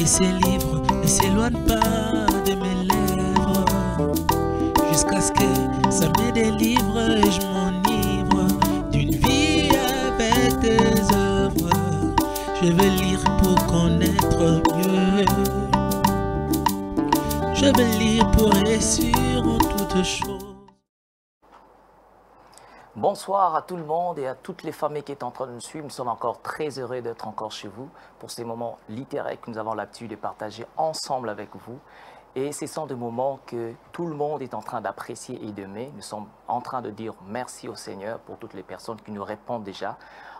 Que ces livres ne s'éloignent pas de mes lèvres. Jusqu'à ce que ça me délivre et je m'enivre d'une vie avec tes œuvres. Je veux lire pour connaître mieux. Je veux lire pour réussir en toutes choses. Bonsoir à tout le monde et à toutes les familles qui sont en train de nous suivre. Nous sommes encore très heureux d'être encore chez vous pour ces moments littéraires que nous avons l'habitude de partager ensemble avec vous. Et ce sont des moments que tout le monde est en train d'apprécier et d'aimer. Nous sommes en train de dire merci au Seigneur pour toutes les personnes qui nous répondent déjà,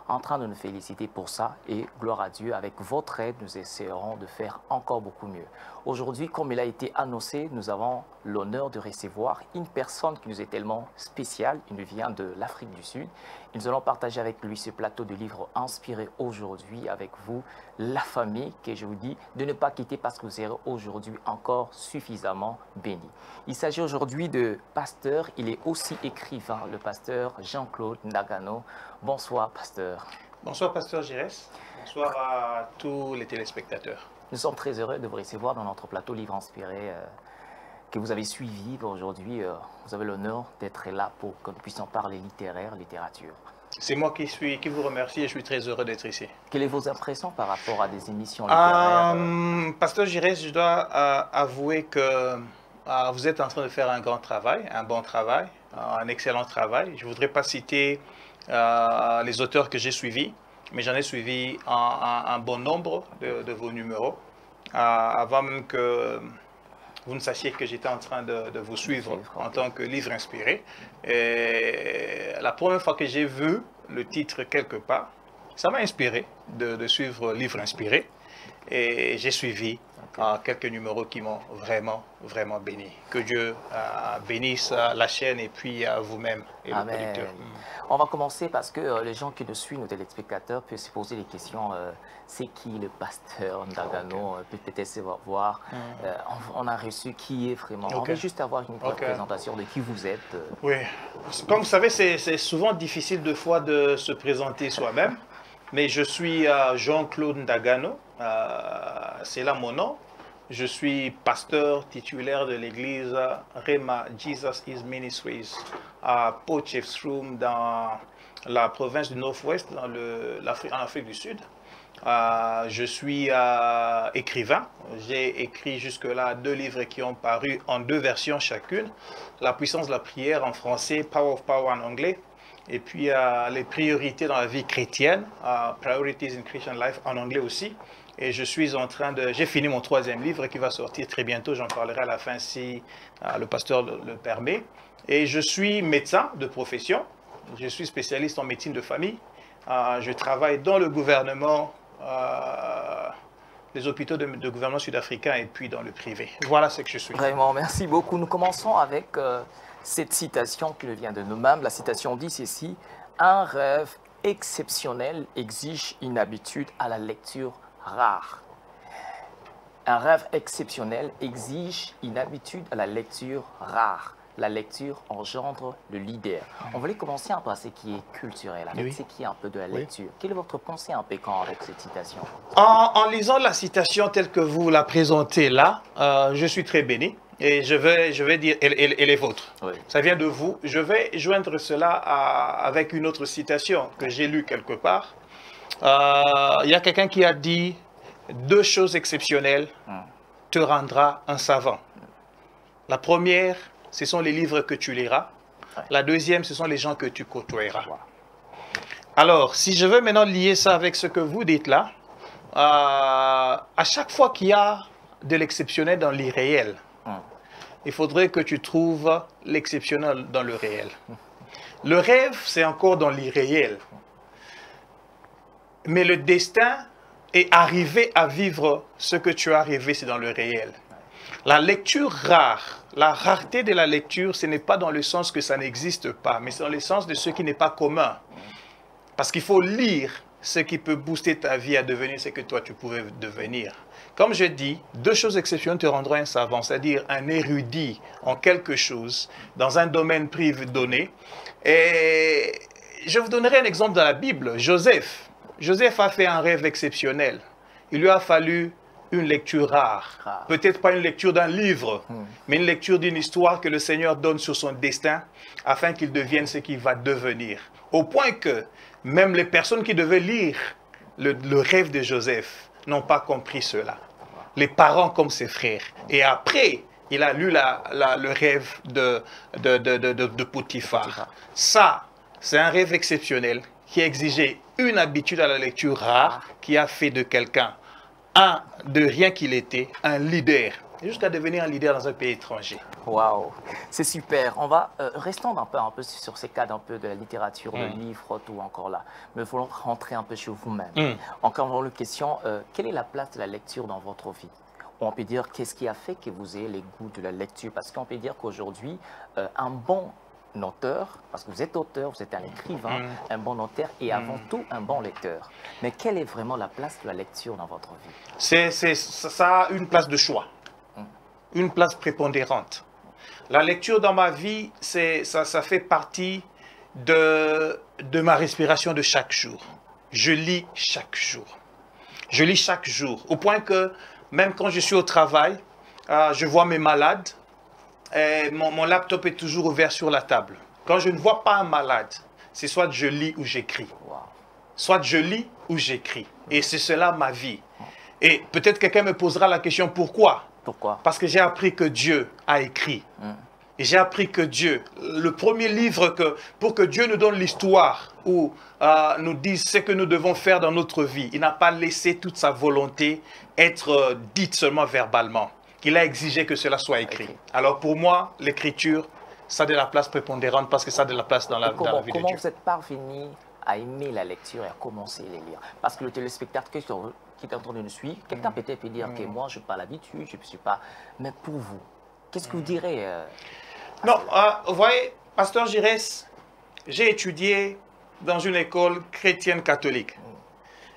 en train de nous féliciter pour ça. Et gloire à Dieu, avec votre aide, nous essaierons de faire encore beaucoup mieux. Aujourd'hui, comme il a été annoncé, nous avons l'honneur de recevoir une personne qui nous est tellement spéciale. Il vient de l'Afrique du Sud. Nous allons partager avec lui ce plateau de livres inspirés aujourd'hui avec vous, la famille, que je vous dis de ne pas quitter parce que vous serez aujourd'hui encore suffisamment bénis. Il s'agit aujourd'hui de pasteur. Il est aussi écrivain, le pasteur Jean-Claude Nagano. Bonsoir, pasteur. Bonsoir, pasteur Girès. Bonsoir à tous les téléspectateurs. Nous sommes très heureux de vous recevoir dans notre plateau Livre Inspiré euh, que vous avez suivi aujourd'hui. Euh, vous avez l'honneur d'être là pour que nous puissions parler littéraire, littérature. C'est moi qui, suis, qui vous remercie et je suis très heureux d'être ici. Quelles sont vos impressions par rapport à des émissions littéraires euh, Euh, pasteur Girès, je dois euh, avouer que vous êtes en train de faire un grand travail, un bon travail, un excellent travail. Je ne voudrais pas citer les auteurs que j'ai suivis, mais j'en ai suivi un, un- un bon nombre de, de vos numéros, euh, avant même que vous ne sachiez que j'étais en train de, de vous suivre en tant que livre inspiré. Et la première fois que j'ai vu le titre quelque part, ça m'a inspiré de, de suivre Livre Inspiré. Et j'ai suivi euh, quelques numéros qui m'ont vraiment, vraiment béni. Que Dieu euh, bénisse euh, la chaîne et puis vous-même et le Amen. producteur. On va commencer parce que les gens qui nous suivent, nos téléspectateurs, peuvent se poser des questions. euh, c'est qui le pasteur Ndagano Peut peut-être se voir. euh, on, on a reçu qui est vraiment. On Mm. Ok. veut juste avoir une Ok. présentation de qui vous êtes. Oui. Comme vous savez, c'est c'est souvent difficile de fois de se présenter soi-même. Mais je suis euh, Jean-Claude Ndagano. Euh, c'est là mon nom. Je suis pasteur titulaire de l'église Rema Jesus is Ministries à Potchefstroom dans la province du Nord-Ouest, en Afrique du Sud. Euh, je suis euh, écrivain. J'ai écrit jusque-là deux livres qui ont paru en deux versions chacune. La puissance de la prière en français, Power of Power en anglais. Et puis les priorités dans la vie chrétienne, Priorities in Christian Life en anglais aussi. Et je suis en train de... J'ai fini mon troisième livre qui va sortir très bientôt. J'en parlerai à la fin si euh, le pasteur le, permet. Et je suis médecin de profession. Je suis spécialiste en médecine de famille. Euh, je travaille dans le gouvernement, euh, les hôpitaux de, gouvernement sud-africain et puis dans le privé. Voilà ce que je suis. Vraiment, merci beaucoup. Nous commençons avec cette citation qui vient de nous-mêmes. La citation dit ceci Un rêve exceptionnel exige une habitude à la lecture rare. Un rêve exceptionnel exige une habitude à la lecture rare. La lecture engendre le leader. On voulait commencer un peu à ce qui est culturel, avec Oui. ce qui est un peu de la Oui. lecture. Quelle est votre pensée un peu quand avec cette citation? En, en lisant la citation telle que vous la présentez là, euh, je suis très béni. Et je vais, je vais dire, elle, vôtre. Oui. Ça vient de vous. Je vais joindre cela à- avec une autre citation que j'ai lue quelque part. Euh, Il y a quelqu'un qui a dit Deux choses exceptionnelles te rendra un savant. La première, ce sont les livres que tu liras. La deuxième, ce sont les gens que tu côtoieras. Alors, si je veux maintenant lier ça avec ce que vous dites là, euh, à chaque fois qu'il y a de l'exceptionnel dans l'irréel, il faudrait que tu trouves l'exceptionnel dans le réel. Le rêve, c'est encore dans l'irréel. Mais le destin est arrivé à vivre ce que tu as rêvé, c'est dans le réel. La lecture rare, la rareté de la lecture, ce n'est pas dans le sens que ça n'existe pas, mais c'est dans le sens de ce qui n'est pas commun. Parce qu'il faut lire ce qui peut booster ta vie à devenir ce que toi tu pouvais devenir. Comme je dis, deux choses exceptionnelles te rendront un savant, c'est-à-dire un érudit en quelque chose, dans un domaine privé donné. Et je vous donnerai un exemple dans la Bible. Joseph. Joseph a fait un rêve exceptionnel. Il lui a fallu une lecture rare. Rare. Peut-être pas une lecture d'un livre, Hmm. mais une lecture d'une histoire que le Seigneur donne sur son destin afin qu'il devienne ce qu'il va devenir. Au point que même les personnes qui devaient lire le, le rêve de Joseph n'ont pas compris cela. Les parents comme ses frères. Et après, il a lu la- la- le rêve de, de. Potiphar. Ça, c'est un rêve exceptionnel qui a exigé une habitude à la lecture rare, qui a fait de quelqu'un un de rien qu'il était, un leader, jusqu'à devenir un leader dans un pays étranger. Waouh, c'est super. On va euh, restons un peu, un peu sur ces cadres un peu de la littérature, de Mm. livres, tout encore là. Mais voulons rentrer un peu chez vous-même. Mm. Encore une question, euh, quelle est la place de la lecture dans votre vie? On peut dire qu'est-ce qui a fait que vous ayez les goûts de la lecture? Parce qu'on peut dire qu'aujourd'hui, euh, un bon auteur, parce que vous êtes auteur, vous êtes un écrivain, Mm. un bon auteur et avant tout un bon lecteur. Mais quelle est vraiment la place de la lecture dans votre vie? C'est, ça a une place de choix, une place prépondérante. La lecture dans ma vie, c'est, ça, ça fait partie de, de ma respiration de chaque jour. Je lis chaque jour. Je lis chaque jour. Au point que même quand je suis au travail, euh, je vois mes malades, et mon, mon laptop est toujours ouvert sur la table. Quand je ne vois pas un malade, c'est soit je lis ou j'écris. Soit je lis ou j'écris. Et c'est cela ma vie. Et peut-être quelqu'un me posera la question pourquoi? Pourquoi? Parce que j'ai appris que Dieu a écrit. Mm. Et j'ai appris que Dieu, le premier livre que, pour que Dieu nous donne l'histoire ou euh, nous dise ce que nous devons faire dans notre vie, il n'a pas laissé toute sa volonté être euh, dite seulement verbalement. Il a exigé que cela soit écrit. Alors pour moi, l'écriture, ça a de la place prépondérante parce que ça a de la place dans la, dans la comment, vie de comment Dieu. vous êtes parvenu à aimer la lecture et à commencer à les lire? Parce que le téléspectateur qui est en train de nous suivre, quelqu'un peut-être peut dire que moi, je n'ai pas l'habitude, je ne suis pas. Mais pour vous, qu'est-ce que vous direz euh, Non, euh, vous voyez, Pasteur Girès, j'ai étudié dans une école chrétienne catholique.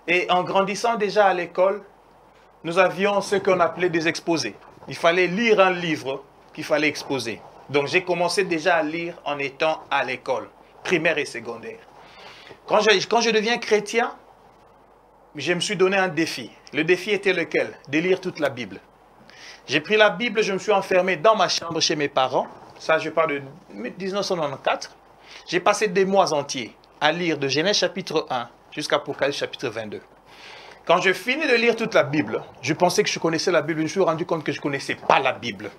Et en grandissant déjà à l'école, nous avions ce qu'on appelait des exposés. Il fallait lire un livre qu'il fallait exposer. Donc j'ai commencé déjà à lire en étant à l'école, primaire et secondaire. Quand je, quand je deviens chrétien, je me suis donné un défi. Le défi était lequel? De lire toute la Bible. J'ai pris la Bible, je me suis enfermé dans ma chambre chez mes parents. Ça, je parle de 1994. J'ai passé des mois entiers à lire de Genèse chapitre 1 jusqu'à Apocalypse chapitre 22. Quand je finis de lire toute la Bible, je pensais que je connaissais la Bible, je me suis rendu compte que je ne connaissais pas la Bible.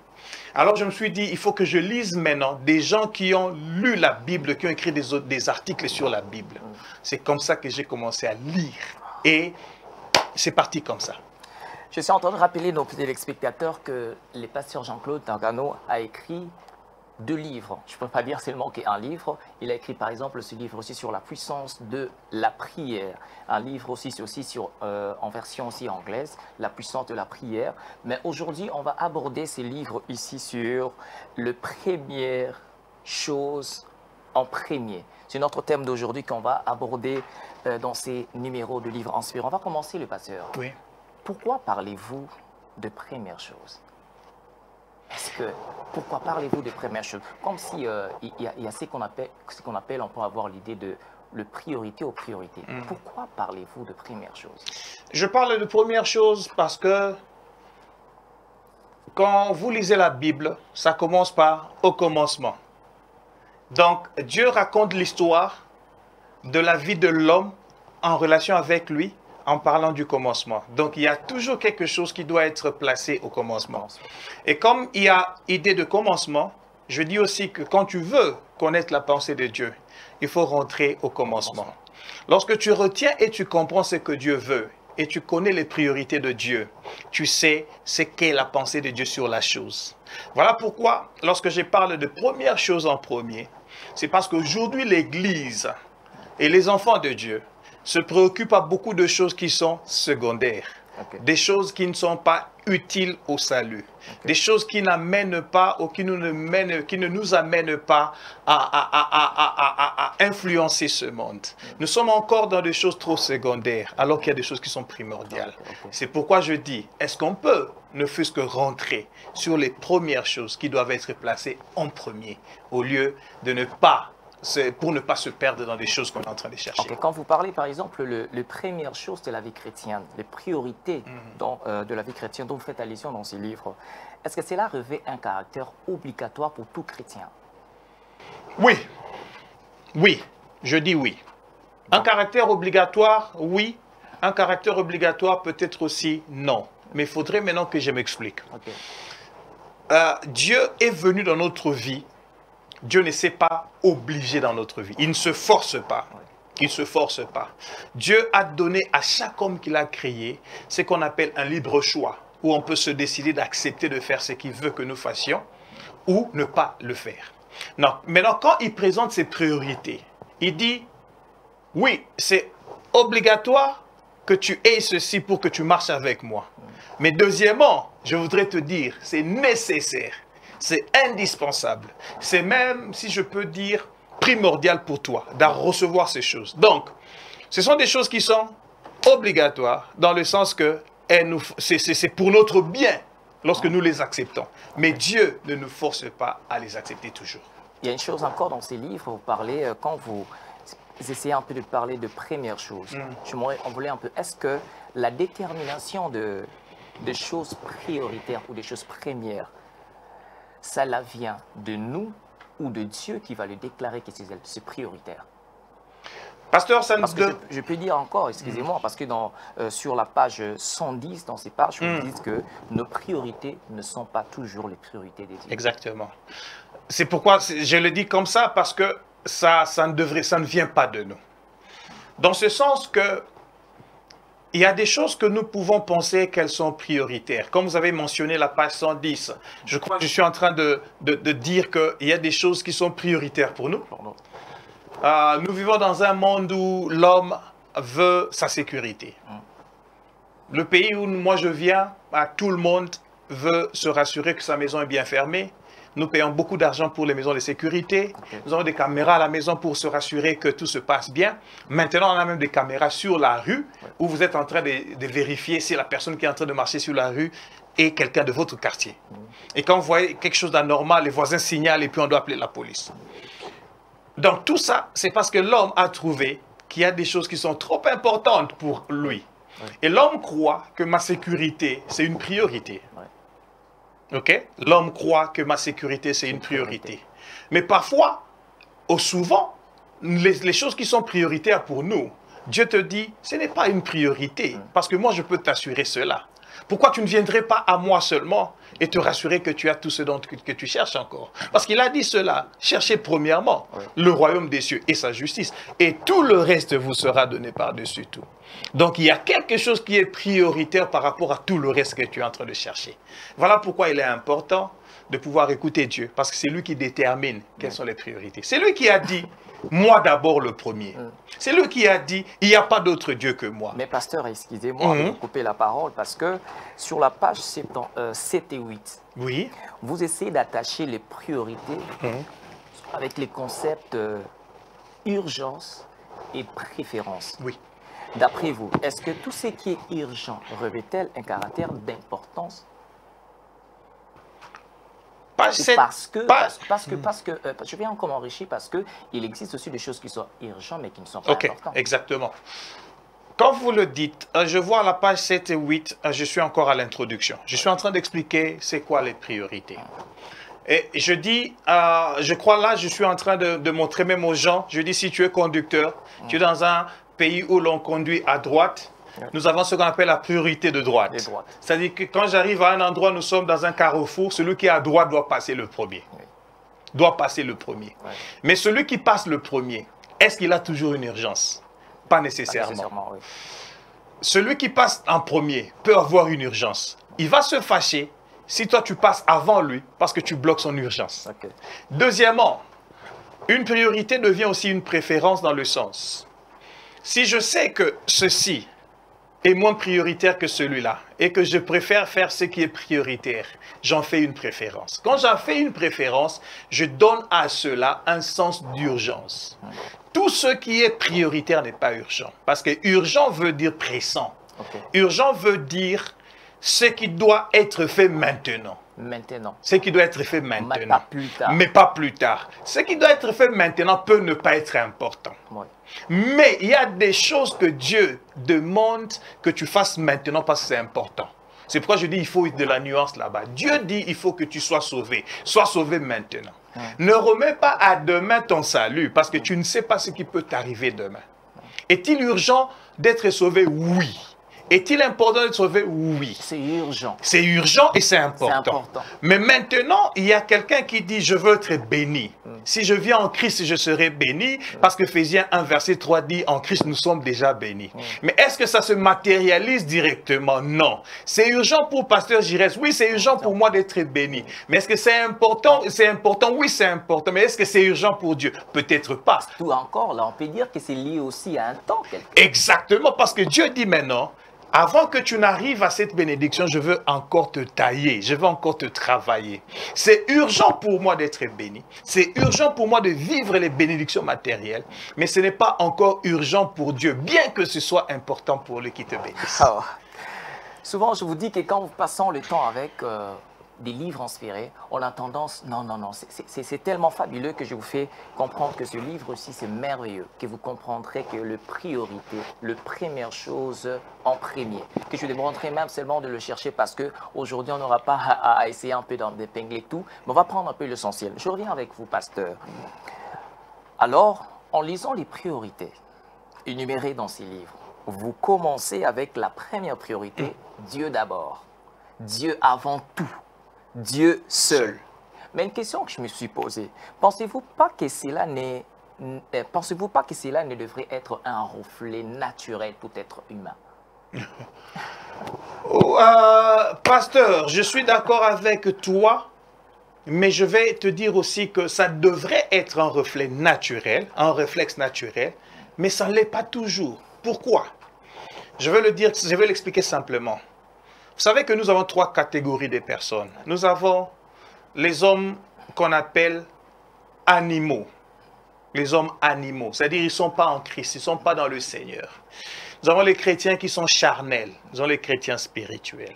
Alors je me suis dit, il faut que je lise maintenant des gens qui ont lu la Bible, qui ont écrit des, articles sur la Bible. C'est comme ça que j'ai commencé à lire. Et c'est parti comme ça. Je suis en train de rappeler nos téléspectateurs que le pasteur Jean-Claude Tangano a écrit deux livres. Je ne peux pas dire seulement qu'un livre. Il a écrit par exemple ce livre aussi sur la puissance de la prière. Un livre aussi, aussi sur, euh, en version aussi anglaise, la puissance de la prière. Mais aujourd'hui, on va aborder ces livres ici sur le première chose en premier. C'est notre thème d'aujourd'hui qu'on va aborder euh, dans ces numéros de livres inspirants. On va commencer le pasteur. Oui. Pourquoi parlez-vous de première chose? Est-ce que pourquoi parlez-vous de première chose Comme si euh, il y, a- il y a ce qu'on appelle, ce qu'on appelle, on peut avoir l'idée de le priorité aux priorités. Pourquoi parlez-vous de première chose Je parle de première chose parce que quand vous lisez la Bible, ça commence par au commencement. Donc Dieu raconte l'histoire de la vie de l'homme en relation avec lui en parlant du commencement. Donc il y a toujours quelque chose qui doit être placé au commencement. Et comme il y a idée de commencement, je dis aussi que quand tu veux connaître la pensée de Dieu, il faut rentrer au commencement. Lorsque tu retiens et tu comprends ce que Dieu veut et tu connais les priorités de Dieu, tu sais ce qu'est la pensée de Dieu sur la chose. Voilà pourquoi, lorsque je parle de première chose en premier, c'est parce qu'aujourd'hui l'Église et les enfants de Dieu se préoccupent à beaucoup de choses qui sont secondaires, des choses qui ne sont pas utiles au salut, des choses qui n'amènent pas ou qui, nous ne, mènent, qui ne nous amènent pas à, influencer ce monde. Nous sommes encore dans des choses trop secondaires, alors qu'il y a des choses qui sont primordiales. C'est pourquoi je dis, est-ce qu'on peut ne fût-ce que rentrer sur les premières choses qui doivent être placées en premier, au lieu de ne pas c'est pour ne pas se perdre dans des choses qu'on est en train de chercher. Quand vous parlez, par exemple, le, le première chose de la vie chrétienne, les priorités Mhm. dans, euh, de la vie chrétienne dont vous faites allusion dans ces livres, est-ce que cela revêt un caractère obligatoire pour tout chrétien? Oui, oui, je dis oui. Un caractère obligatoire, oui. Un caractère obligatoire, peut-être aussi non. Mais il faudrait maintenant que je m'explique. Euh, Dieu est venu dans notre vie. Dieu ne s'est pas obligé dans notre vie. Il ne se force pas. Il ne se force pas. Dieu a donné à chaque homme qu'il a créé ce qu'on appelle un libre choix, où on peut se décider d'accepter de faire ce qu'il veut que nous fassions ou ne pas le faire. Non. Maintenant, quand il présente ses priorités, il dit, oui, c'est obligatoire que tu aies ceci pour que tu marches avec moi. Mais deuxièmement, je voudrais te dire, c'est nécessaire, c'est indispensable, c'est même, si je peux dire, primordial pour toi de recevoir ces choses. Donc, ce sont des choses qui sont obligatoires dans le sens que c'est pour notre bien lorsque nous les acceptons. Mais Dieu ne nous force pas à les accepter toujours. Il y a une chose encore dans ces livres, vous parlez, euh, quand vous essayez un peu de parler de première chose, Mm. je voulait un peu, est-ce que la détermination de, de choses prioritaires ou des choses premières, ça la vient de nous ou de Dieu qui va le déclarer que c'est prioritaire Pasteur, ça Parce je, je peux dire encore, excusez-moi, parce que dans, euh, sur la page 110, dans ces pages, vous Mm. dites que nos priorités ne sont pas toujours les priorités des dieux. Exactement. C'est pourquoi je le dis comme ça parce que ça, ça ne devrait, ça ne vient pas de nous. Dans ce sens que il y a des choses que nous pouvons penser qu'elles sont prioritaires. Comme vous avez mentionné la page 110, je crois que je suis en train de, de- de dire qu'il y a des choses qui sont prioritaires pour nous. Euh, nous vivons dans un monde où l'homme veut sa sécurité. Le pays où moi je viens, tout le monde veut se rassurer que sa maison est bien fermée. Nous payons beaucoup d'argent pour les maisons de sécurité. Nous avons des caméras à la maison pour se rassurer que tout se passe bien. Maintenant, on a même des caméras sur la rue où vous êtes en train de, de vérifier si la personne qui est en train de marcher sur la rue est quelqu'un de votre quartier. Et quand vous voyez quelque chose d'anormal, les voisins signalent et puis on doit appeler la police. Donc tout ça, c'est parce que l'homme a trouvé qu'il y a des choses qui sont trop importantes pour lui. Et l'homme croit que ma sécurité, c'est une priorité. OK? L'homme croit que ma sécurité, c'est une priorité. Mais parfois, au souvent, les, les choses qui sont prioritaires pour nous, Dieu te dit, ce n'est pas une priorité, parce que moi, je peux t'assurer cela. Pourquoi tu ne viendrais pas à moi seulement et te rassurer que tu as tout ce dont que, que tu cherches encore? Parce qu'il a dit cela. Cherchez premièrement Ouais. le royaume des cieux et sa justice, et tout le reste vous sera donné par-dessus tout. Donc il y a quelque chose qui est prioritaire par rapport à tout le reste que tu es en train de chercher. Voilà pourquoi il est important de pouvoir écouter Dieu, parce que c'est lui qui détermine quelles sont les priorités. C'est lui qui a dit, moi d'abord le premier. Mm. C'est lui qui a dit, il n'y a pas d'autre Dieu que moi. Mais pasteur, excusez-moi de Mhm. vous couper la parole parce que sur la page 7, euh, 7 et 8, Oui. vous essayez d'attacher les priorités Mhm. avec les concepts euh, urgence et préférence. Oui. D'après vous, est-ce que tout ce qui est urgent revêt-elle un caractère d'importance Page Ou 7. parce que, parce, parce que, parce que, euh, je viens encore enrichir parce que il existe aussi des choses qui sont urgentes mais qui ne sont pas Ok, importantes. exactement. Quand vous le dites, euh, je vois la page 7 et 8, euh, je suis encore à l'introduction. Je suis en train d'expliquer c'est quoi les priorités. Et je dis, euh, je crois là, je suis en train de, de montrer même aux gens, je dis si tu es conducteur, tu es dans un pays où l'on conduit à droite. Nous avons ce qu'on appelle la priorité de droite. C'est-à-dire que quand j'arrive à un endroit, nous sommes dans un carrefour, celui qui est à droite doit passer le premier. Oui. Doit passer le premier. Mais celui qui passe le premier, est-ce qu'il a toujours une urgence? Pas Pas nécessairement. oui. Celui qui passe en premier peut avoir une urgence. Il va se fâcher si toi tu passes avant lui parce que tu bloques son urgence. Deuxièmement, une priorité devient aussi une préférence dans le sens. Si je sais que ceci est moins prioritaire que celui-là et que je préfère faire ce qui est prioritaire, j'en fais une préférence. Quand j'en fais une préférence, je donne à cela un sens d'urgence. Tout ce qui est prioritaire n'est pas urgent. Parce que urgent veut dire pressant. Urgent veut dire ce qui doit être fait maintenant. maintenant. Ce qui doit être fait Mais maintenant. pas plus tard. Mais pas plus tard. Ce qui doit être fait maintenant peut ne pas être important. Ouais. Mais il y a des choses que Dieu demande que tu fasses maintenant parce que c'est important. C'est pourquoi je dis il faut de la nuance là-bas. Dieu dit il faut que tu sois sauvé. Sois sauvé maintenant. Ne remets pas à demain ton salut parce que tu ne sais pas ce qui peut t'arriver demain. Est-il urgent d'être sauvé? Oui. Est-il important d'être sauvé Oui. C'est urgent. C'est urgent et c'est important. important. Mais maintenant, il y a quelqu'un qui dit, je veux être béni. Si je viens en Christ, je serai béni. Parce que Ephésiens 1, verset 3 dit, en Christ, nous sommes déjà bénis. Mais est-ce que ça se matérialise directement? Non. C'est urgent pour Pasteur Girès. Oui, c'est urgent pour moi d'être béni. Mais est-ce que c'est important? C'est important. Oui, c'est important. Mais est-ce que c'est urgent pour Dieu? Peut-être pas. Tout encore, là, on peut dire que c'est lié aussi à un temps. quelque- Exactement, parce que Dieu dit maintenant, avant que tu n'arrives à cette bénédiction, je veux encore te tailler, je veux encore te travailler. C'est urgent pour moi d'être béni. C'est urgent pour moi de vivre les bénédictions matérielles, mais ce n'est pas encore urgent pour Dieu, bien que ce soit important pour lui qui te bénisse. Ah. Souvent, je vous dis que quand nous passons le temps avec euh, des livres inspirés, on a tendance, non, non, non, c'est- tellement fabuleux que je vous fais comprendre que ce livre aussi, c'est merveilleux, que vous comprendrez que le priorité, le première chose en premier, que je demanderai même seulement de le chercher parce que aujourd'hui on n'aura pas à, à essayer un peu d'épingler tout, mais on va prendre un peu l'essentiel. Je reviens avec vous, pasteur. Alors, en lisant les priorités énumérées dans ces livres, vous commencez avec la première priorité, Dieu d'abord. Dieu avant tout. Dieu seul. Mais une question que je me suis posée, pensez-vous pas que cela euh, pensez-vous pas que cela ne devrait être un reflet naturel tout être humain? Oh, euh, pasteur, je suis d'accord avec toi, mais je vais te dire aussi que ça devrait être un reflet naturel, un réflexe naturel, mais ça ne l'est pas toujours. Pourquoi? Je vais le dire, je vais l'expliquer simplement. Vous savez que nous avons trois catégories de personnes. Nous avons les hommes qu'on appelle animaux. Les hommes animaux, c'est-à-dire ils ne sont pas en Christ, ils ne sont pas dans le Seigneur. Nous avons les chrétiens qui sont charnels, nous avons les chrétiens spirituels.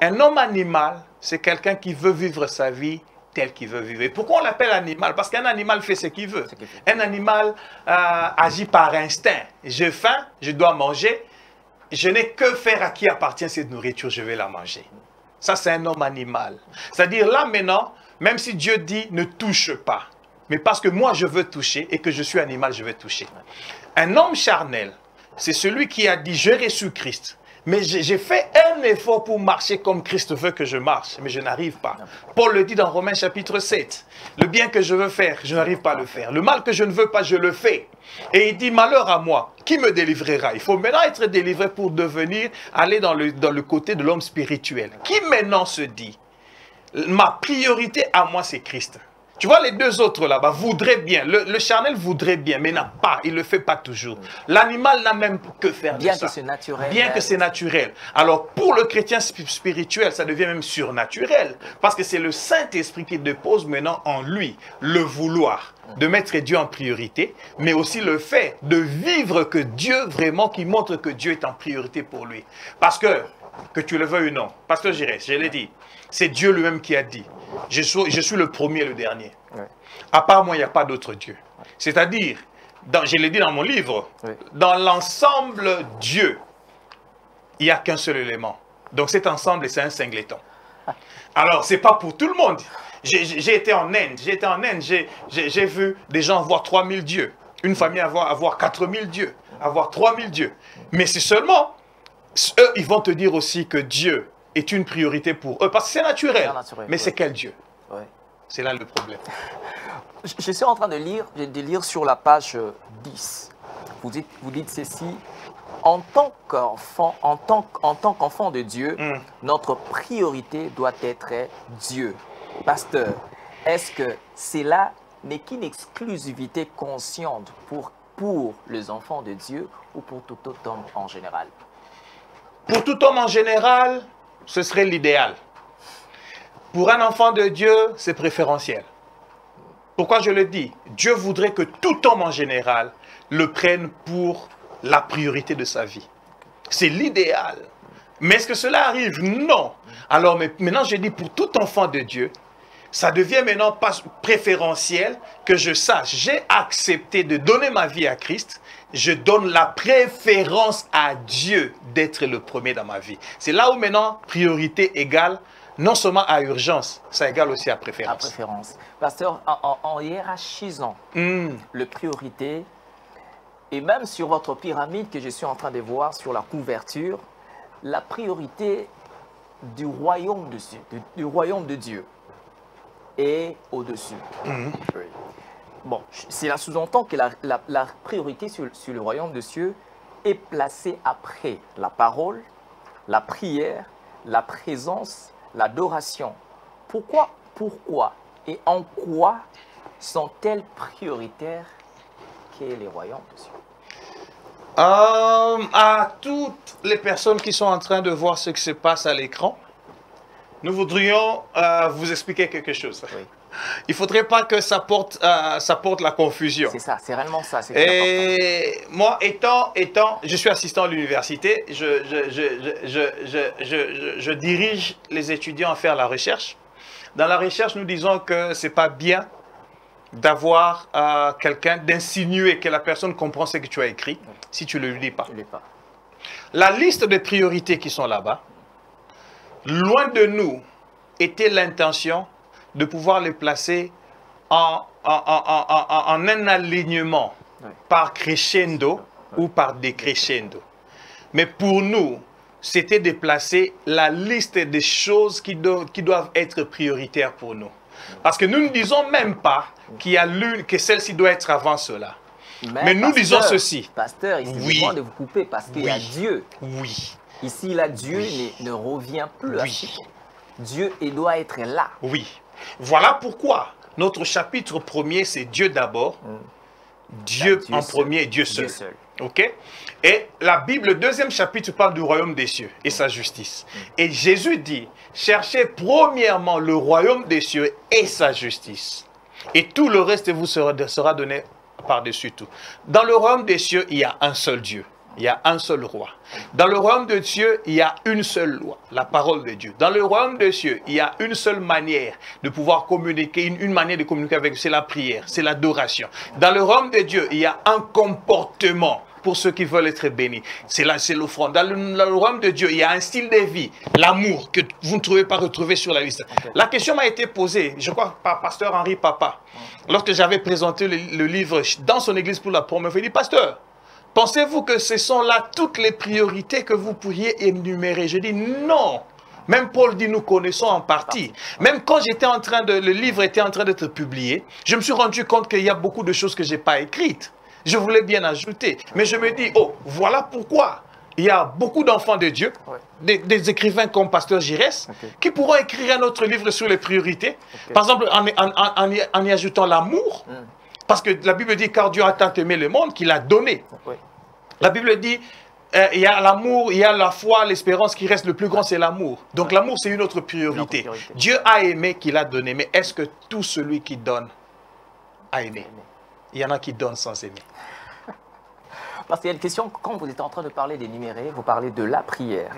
Un homme animal, c'est quelqu'un qui veut vivre sa vie tel qu'il veut vivre. Et pourquoi on l'appelle animal? Parce qu'un animal fait ce qu'il veut. Un animal euh, agit par instinct. J'ai faim, je dois manger. Je n'ai que faire à qui appartient cette nourriture, je vais la manger. Ça, c'est un homme animal. C'est-à-dire là maintenant, même si Dieu dit ne touche pas, mais parce que moi je veux toucher et que je suis animal, je vais toucher. Un homme charnel, c'est celui qui a dit j'ai reçu Christ. Mais j'ai fait un effort pour marcher comme Christ veut que je marche, mais je n'arrive pas. Paul le dit dans Romains chapitre 7. Le bien que je veux faire, je n'arrive pas à le faire. Le mal que je ne veux pas, je le fais. Et il dit, malheur à moi, qui me délivrera? Il faut maintenant être délivré pour devenir, aller dans le, dans le côté de l'homme spirituel. Qui maintenant se dit, ma priorité à moi, c'est Christ. Tu vois, les deux autres là-bas voudraient bien. Le, le charnel voudrait bien, mais n'a pas. Il ne le fait pas toujours. L'animal n'a même que faire Bien de ça. que c'est naturel. Bien que c'est naturel. Alors, pour le chrétien spi- spirituel, ça devient même surnaturel. Parce que c'est le Saint-Esprit qui dépose maintenant en lui le vouloir de mettre Dieu en priorité, mais aussi le fait de vivre que Dieu vraiment, qui montre que Dieu est en priorité pour lui. Parce que, que tu le veuilles ou non, Pasteur Girès, je l'ai dit, c'est Dieu lui-même qui a dit, je suis, je suis le premier et le dernier. À part moi, il n'y a pas d'autre Dieu. C'est-à-dire, je l'ai dit dans mon livre, Oui. dans l'ensemble Dieu, il n'y a qu'un seul élément. Donc cet ensemble, c'est un singleton. Alors, c'est pas pour tout le monde. J'ai- été en Inde, j'ai été en Inde, j'ai vu des gens avoir 3000 dieux, une famille avoir, avoir 4000 dieux, avoir 3000 dieux. Mais c'est seulement, eux, ils vont te dire aussi que Dieu est une priorité pour eux, parce que c'est naturel. Mais c'est quel Dieu Ouais. C'est là le problème. Je, suis en train de lire, de lire sur la page euh, 10. Vous dites, vous dites ceci. En tant qu'enfant, en tant, en tant qu'enfant de Dieu, Mm. notre priorité doit être Dieu. Pasteur, est-ce que cela n'est qu'une exclusivité consciente pour, pour les enfants de Dieu ou pour tout autre homme en général? Pour tout homme en général, ce serait l'idéal. Pour un enfant de Dieu, c'est préférentiel. Pourquoi je le dis? Dieu voudrait que tout homme en général le prenne pour la priorité de sa vie. C'est l'idéal. Mais est-ce que cela arrive? Non. Alors mais maintenant, je dis pour tout enfant de Dieu, ça devient maintenant pas préférentiel que je sache, j'ai accepté de donner ma vie à Christ, je donne la préférence à Dieu d'être le premier dans ma vie. C'est là où maintenant priorité égale non seulement à urgence, ça égale aussi à préférence. À préférence. Pasteur, en, en- en hiérarchisant Hmm, le priorité, et même sur votre pyramide que je suis en train de voir sur la couverture, la priorité du royaume de, Dieu- du, du royaume de Dieu est au-dessus. Oui. Bon, cela sous-entend que la, la- la priorité sur, sur le royaume de Dieu est placée après la parole, la prière, la présence, l'adoration. Pourquoi, pourquoi et en quoi sont-elles prioritaires qu'est les royaumes de Dieu? Euh, à toutes les personnes qui sont en train de voir ce qui se passe à l'écran, nous voudrions euh, vous expliquer quelque chose. Oui. Il ne faudrait pas que ça porte, euh, ça porte la confusion. C'est ça, c'est réellement ça. Et moi, étant, étant, je suis assistant à l'université, je, je, je, je, dirige les étudiants à faire la recherche. Dans la recherche, nous disons que c'est pas bien d'avoir euh, quelqu'un, d'insinuer que la personne comprend ce que tu as écrit si tu ne le lui dis pas. Pas. La liste de priorités qui sont là-bas, loin de nous était l'intention de pouvoir les placer en, en- en- en- un alignement Oui. par crescendo ou par décrescendo. Mais pour nous, c'était de placer la liste des choses qui, do- qui doivent être prioritaires pour nous. Parce que nous ne disons même pas qu'il y a l'une, que celle-ci doit être avant cela. Mais nous disons ceci. Pasteur, il Oui. de vous couper parce qu'il y a Oui. Dieu. Oui, Ici, là, Dieu Oui. ne, ne revient plus. Oui. Dieu, doit être là. Oui. Voilà pourquoi notre chapitre premier, c'est Dieu d'abord. Dieu, Dieu en seul. premier, Dieu seul. Dieu seul. OK? Et la Bible, le deuxième chapitre, parle du royaume des cieux et sa justice. Et Jésus dit, cherchez premièrement le royaume des cieux et sa justice. Et tout le reste vous sera, sera donné par-dessus tout. Dans le royaume des cieux, il y a un seul Dieu. Il y a un seul roi. Dans le royaume de Dieu, il y a une seule loi, la parole de Dieu. Dans le royaume des cieux, il y a une seule manière de pouvoir communiquer, une, une manière de communiquer avec Dieu, c'est la prière, c'est l'adoration. Dans le royaume de Dieu, il y a un comportement pour ceux qui veulent être bénis. C'est là, c'est l'offrande. Dans le, dans le royaume de Dieu, il y a un style de vie, l'amour, que vous ne trouvez pas retrouvé sur la liste. La question m'a été posée, je crois, par pasteur Henri Papa, lorsque j'avais présenté le, le livre dans son église pour la première fois. Il dit, pasteur, Pensez-vous que ce sont là toutes les priorités que vous pourriez énumérer? Je dis non. Même Paul dit nous connaissons en partie. Même quand j'étais en train de, le livre était en train d'être publié, je me suis rendu compte qu'il y a beaucoup de choses que j'ai pas écrites. Je voulais bien ajouter, mais je me dis oh voilà pourquoi il y a beaucoup d'enfants de Dieu, Ouais. des, des écrivains comme Pasteur Giresse, qui pourront écrire un autre livre sur les priorités. Par exemple, en, en- en- en y, en y ajoutant l'amour, Mm. Parce que la Bible dit car Dieu a tant aimé le monde qu'il a donné. Oui. La Bible dit, euh, il y a l'amour, il y a la foi, l'espérance qui reste le plus grand, c'est l'amour. Donc l'amour, c'est une autre priorité. Une autre priorité. Dieu a aimé qu'il a donné, mais est-ce que tout celui qui donne a aimé? Il y en a qui donnent sans aimer. Parce qu'il y a une question, quand vous êtes en train de parler des numérés, vous parlez de la prière.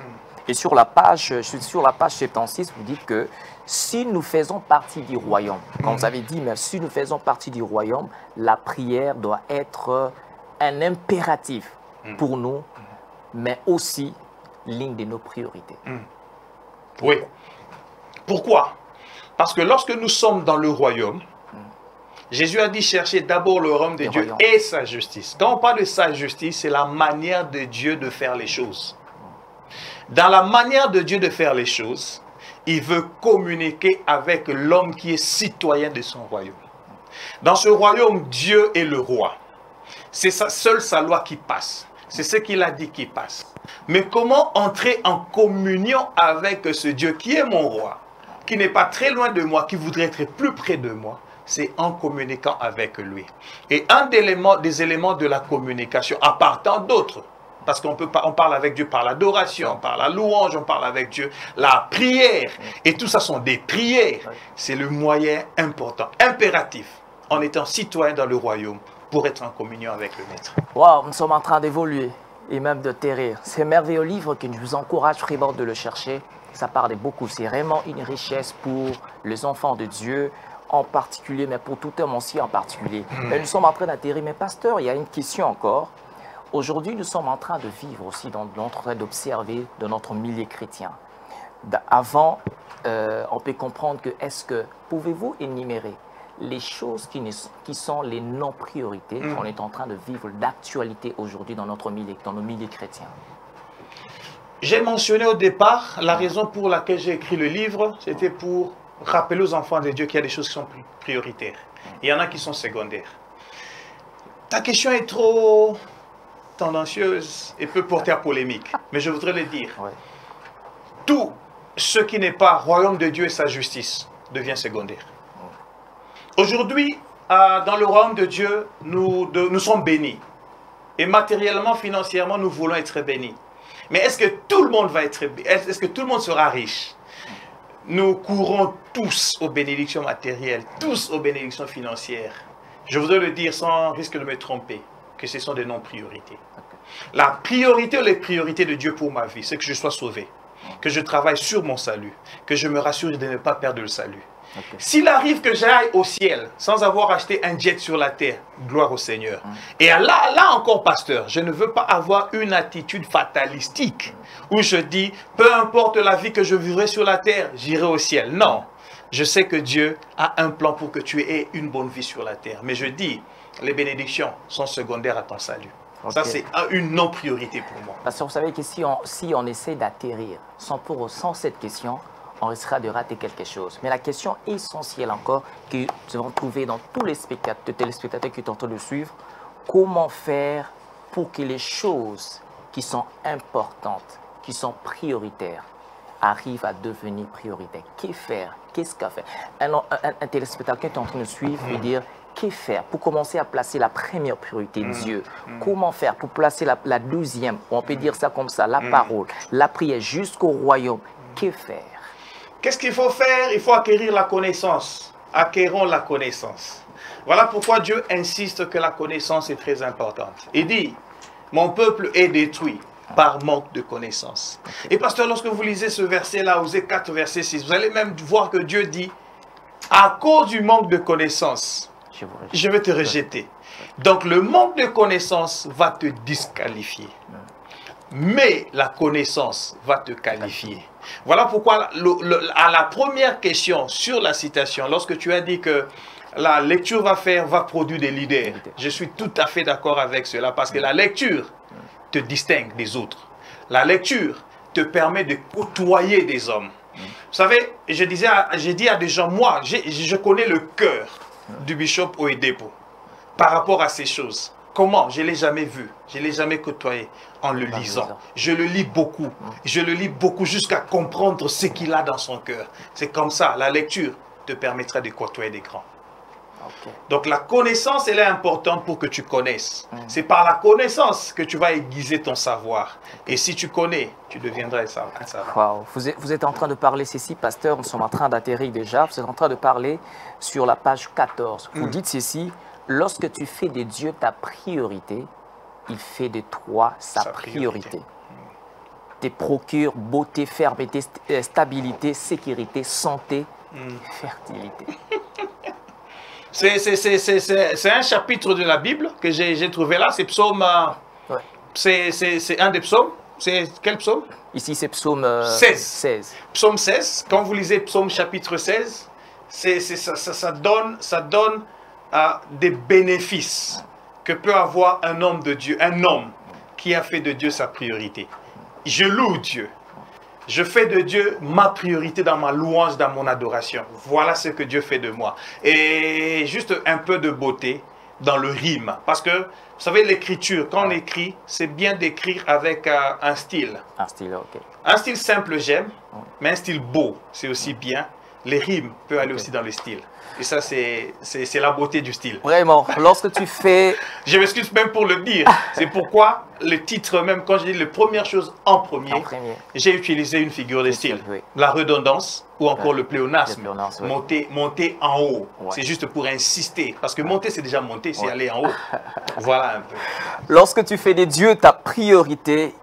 Et sur la page, sur la page 76, vous dites que si nous faisons partie du royaume, quand vous avez dit, mais si nous faisons partie du royaume, la prière doit être un impératif pour nous, mais aussi l'une de nos priorités. Oui. Pourquoi? Parce que lorsque nous sommes dans le royaume, Jésus a dit chercher d'abord le royaume de Dieu royaume. et sa justice. Quand on parle de sa justice, c'est la manière de Dieu de faire les choses. Dans la manière de Dieu de faire les choses, il veut communiquer avec l'homme qui est citoyen de son royaume. Dans ce royaume, Dieu est le roi. C'est seule sa loi qui passe. C'est ce qu'il a dit qui passe. Mais comment entrer en communion avec ce Dieu qui est mon roi, qui n'est pas très loin de moi, qui voudrait être plus près de moi? C'est en communiquant avec lui. Et un des éléments, des éléments de la communication, à part tant d'autres, parce qu'on peut on parle avec Dieu par l'adoration, par la louange, on parle avec Dieu, la prière, et tout ça sont des prières. C'est le moyen important, impératif, en étant citoyen dans le royaume, pour être en communion avec le Maître. Wow, nous sommes en train d'évoluer. et même de terrir. C'est un merveilleux livre que je vous encourage vraiment de le chercher. Ça parle de beaucoup. C'est vraiment une richesse pour les enfants de Dieu en particulier, mais pour tout homme aussi en particulier. Mais nous sommes en train d'atterrir. Mais pasteur, il y a une question encore. Aujourd'hui, nous sommes en train de vivre aussi, dans notre d'observer de notre milieu chrétien. Avant, euh, on peut comprendre que est-ce que pouvez-vous énumérer les choses qui, ne- qui sont les non-priorités qu'on est en train de vivre d'actualité aujourd'hui dans notre milieu, dans nos milieux chrétiens? J'ai mentionné au départ la raison pour laquelle j'ai écrit le livre, c'était pour rappeler aux enfants de Dieu qu'il y a des choses qui sont pri- prioritaires. Il y en a qui sont secondaires. Ta question est trop tendancieuse et peut porter à polémique, mais je voudrais le dire. Ouais. Tout ce qui n'est pas royaume de Dieu et sa justice devient secondaire. Aujourd'hui, dans le royaume de Dieu, nous, nous sommes bénis. Et matériellement, financièrement, nous voulons être bénis. Mais est-ce que tout le monde va être est-ce que tout le monde sera riche? Nous courons tous aux bénédictions matérielles, tous aux bénédictions financières. Je voudrais le dire sans risque de me tromper, que ce sont des non-priorités. La priorité ou les priorités de Dieu pour ma vie, c'est que je sois sauvé, que je travaille sur mon salut, que je me rassure de ne pas perdre le salut. S'il arrive que j'aille au ciel sans avoir acheté un jet sur la terre, gloire au Seigneur. Et là, là encore, pasteur, je ne veux pas avoir une attitude fatalistique où je dis, peu importe la vie que je vivrai sur la terre, j'irai au ciel. Non, je sais que Dieu a un plan pour que tu aies une bonne vie sur la terre. Mais je dis, les bénédictions sont secondaires à ton salut. Ça, c'est un- une non-priorité pour moi. Parce que vous savez que si on, si on essaie d'atterrir sans, pour, sans cette question, on risquera de rater quelque chose. Mais la question essentielle encore que nous avons trouvée dans tous les spectateurs, téléspectateurs qui sont en train de suivre, comment faire pour que les choses qui sont importantes, qui sont prioritaires, arrivent à devenir prioritaires Que faire? Qu'est-ce qu'à faire un, un- un téléspectateur qui est en train de suivre veut dire que faire pour commencer à placer la première priorité, Dieu? Comment faire pour placer la, la deuxième, on peut dire ça comme ça, la parole, la prière jusqu'au royaume. Que faire? Qu'est-ce qu'il faut faire? Il faut acquérir la connaissance. Acquérons la connaissance. Voilà pourquoi Dieu insiste que la connaissance est très importante. Il dit, mon peuple est détruit par manque de connaissance. Et pasteur, lorsque vous lisez ce verset-là, Osée 4, verset 6, vous allez même voir que Dieu dit, à cause du manque de connaissance, Je vais te rejeter. Donc le manque de connaissance va te disqualifier. Mais la connaissance va te qualifier. Voilà pourquoi le- le- à la première question sur la citation, lorsque tu as dit que la lecture va faire, va produire des leaders, je suis tout à fait d'accord avec cela parce que la lecture te distingue des autres. La lecture te permet de côtoyer des hommes. Vous savez, je disais, à- j'ai dit à des gens, moi, je connais le cœur du bishop Oedepo par rapport à ces choses. Comment? Je ne l'ai jamais vu, je ne l'ai jamais côtoyé en le lisant. lisant. Je le lis beaucoup, je le lis beaucoup jusqu'à comprendre ce qu'il a dans son cœur. C'est comme ça, la lecture te permettra de côtoyer des grands. Donc la connaissance, elle est importante pour que tu connaisses. C'est par la connaissance que tu vas aiguiser ton savoir. Et si tu connais, tu deviendras un sav- un savant. Wow. Vous, êtes, vous êtes en train de parler, ceci, pasteur, nous sommes en train d'atterrir déjà. Vous êtes en train de parler sur la page 14. Vous dites ceci, lorsque tu fais de Dieu ta priorité, il fait de toi sa, Sa priorité. priorité. Te procure beauté, fermeté, euh, stabilité, sécurité, santé, fertilité. C'est- un chapitre de la Bible que j'ai trouvé là. C'est psaume. euh, Ouais. C'est un des psaumes. C'est quel psaume? Ici, c'est psaume euh, 16. 16. Psaume 16, quand vous lisez Psaume chapitre 16, c'est, c'est- ça, ça- ça donne, ça donne euh, des bénéfices que peut avoir un homme de Dieu, un homme qui a fait de Dieu sa priorité. Je loue Dieu. Je fais de Dieu ma priorité dans ma louange, dans mon adoration. Voilà ce que Dieu fait de moi. Et juste un peu de beauté dans le rime. Parce que, vous savez, l'écriture, quand on écrit, c'est bien d'écrire avec euh, un style. Un style, ok. Un style simple, j'aime, mais un style beau, c'est aussi bien. Les rimes peuvent aller aussi dans le style. Et ça, c'est la beauté du style. Vraiment, lorsque tu fais Je m'excuse même pour le dire. C'est pourquoi le titre, même quand je dis les premières choses en premier, j'ai utilisé une figure de Le style. oui. La redondance ou encore Ouais. le pléonasme. Le pléonasme, oui. monter, monter en haut. Ouais. C'est juste pour insister. Parce que monter, c'est déjà monter, c'est aller en haut. voilà un peu. lorsque tu fais de Dieu ta priorité,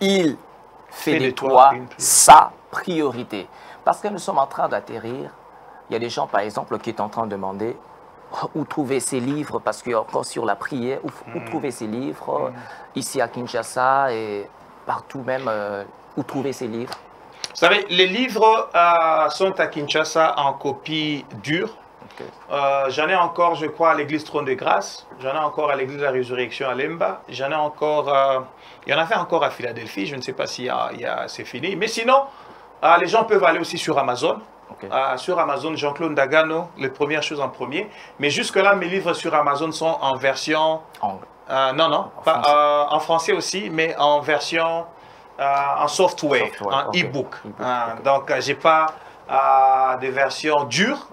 il, fait, de toi, sa priorité. Parce que nous sommes en train d'atterrir. Il y a des gens, par exemple, qui sont en train de demander où trouver ces livres, parce que encore sur la prière, où, où Mm. trouver ces livres, ici à Kinshasa et partout même, euh, où trouver ces livres. Vous savez, les livres euh, sont à Kinshasa en copie dure. Euh, j'en ai encore, je crois, à l'église Trône de Grâce. J'en ai encore à l'église de la Résurrection à Lemba. J'en ai encore. il y en avait encore à Philadelphie. Je ne sais pas si c'est fini. Mais sinon, euh, les gens peuvent aller aussi sur Amazon. Euh, sur Amazon, Jean-Claude Dagano, les premières choses en premier. Mais jusque-là, mes livres sur Amazon sont en version. En- euh, non, non, En pas- français. euh, en français aussi, mais en version. euh, en software, Software, en ok. e-book. E-book, Ah, ok. Donc, j'ai pas des versions dures.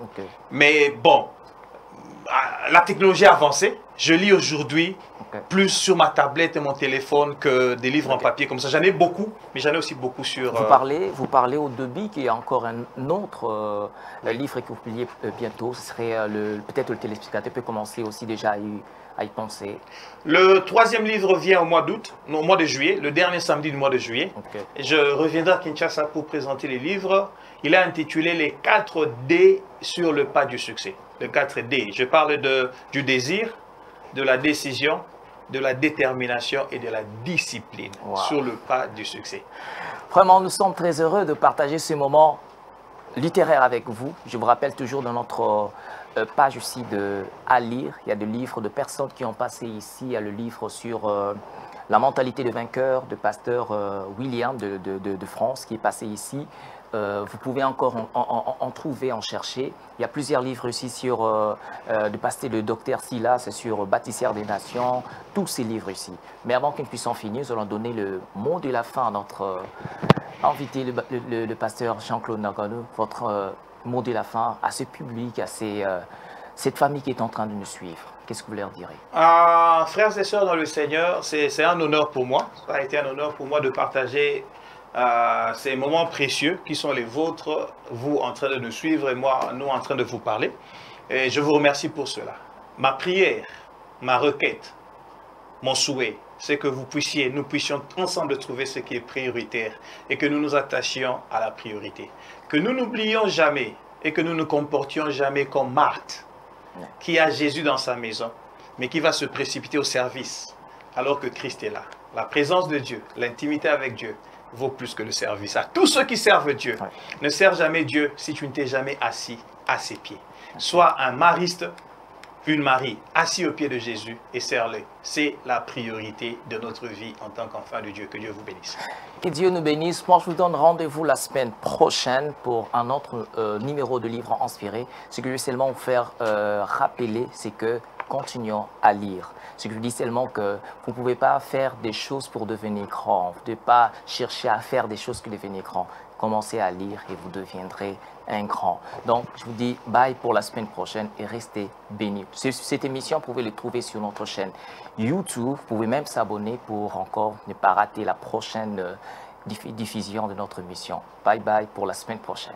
Mais bon, la technologie a avancé. Je lis aujourd'hui plus sur ma tablette et mon téléphone que des livres en papier comme ça. J'en ai beaucoup, mais j'en ai aussi beaucoup sur... Vous euh, parlez, vous parlez au débit qu'il y a encore un autre euh, livre que vous publiez euh, bientôt. Ce serait le peut-être le téléspectateur peut commencer aussi déjà à y, à y penser. Le troisième livre vient au mois d'août, au mois de juillet, le dernier samedi du mois de juillet. Et Je reviendrai à Kinshasa pour présenter les livres. Il est intitulé Les 4 D sur le pas du succès. Le 4 D. Je parle de, du désir, de la décision, de la détermination et de la discipline Wow. sur le pas du succès. Vraiment, nous sommes très heureux de partager ce moment littéraire avec vous. Je vous rappelle toujours dans notre euh, page aussi de à lire, il y a des livres de personnes qui ont passé ici. Il y a le livre sur euh, la mentalité de vainqueur de pasteur euh, William de- de France qui est passé ici. Euh, vous pouvez encore en, en- en- en trouver, en chercher. Il y a plusieurs livres ici sur euh, euh, de le docteur Silas, sur Bâtisseur des Nations, tous ces livres ici. Mais avant que nous puissions finir, nous allons donner le mot de la fin à notre euh, invité, le, pasteur Jean-Claude Nagano, votre euh, mot de la fin à ce public, à euh, cette famille qui est en train de nous suivre. Qu'est-ce que vous leur direz? Ah, frères et sœurs dans le Seigneur, c'est un honneur pour moi. Ça a été un honneur pour moi de partager euh, ces moments précieux qui sont les vôtres, vous en train de nous suivre et moi, nous en train de vous parler. Et je vous remercie pour cela. Ma prière, ma requête, mon souhait, c'est que vous puissiez, nous puissions ensemble trouver ce qui est prioritaire et que nous nous attachions à la priorité. Que nous n'oublions jamais et que nous ne comportions jamais comme Marthe, qui a Jésus dans sa maison, mais qui va se précipiter au service alors que Christ est là. La présence de Dieu, l'intimité avec Dieu vaut plus que le service. À tous ceux qui servent Dieu, Ouais. ne serve jamais Dieu si tu ne t'es jamais assis à ses pieds. Sois un mariste, une Marie, assis aux pieds de Jésus et serre-le. C'est la priorité de notre vie en tant qu'enfant de Dieu. Que Dieu vous bénisse. Que Dieu nous bénisse. Moi, je vous donne rendez-vous la semaine prochaine pour un autre euh, numéro de livre inspiré. Ce que je veux seulement vous faire euh, rappeler, c'est que continuons à lire. Ce que je dis seulement que vous ne pouvez pas faire des choses pour devenir grand. Vous ne devez pas chercher à faire des choses pour devenir grand. Commencez à lire et vous deviendrez un grand. Donc, je vous dis bye pour la semaine prochaine et restez bénis. Ce- Cette émission, vous pouvez le trouver sur notre chaîne YouTube. Vous pouvez même s'abonner pour encore ne pas rater la prochaine euh, diff- diffusion de notre émission. Bye bye pour la semaine prochaine.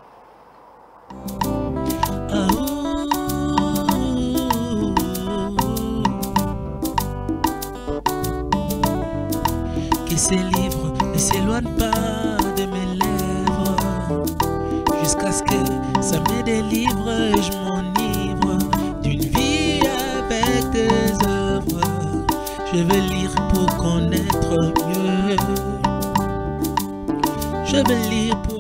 Que ces livres ne s'éloignent pas de mes lèvres jusqu'à ce que ça me délivre et je m'enivre d'une vie avec tes œuvres. Je veux lire pour connaître mieux. Je veux lire pour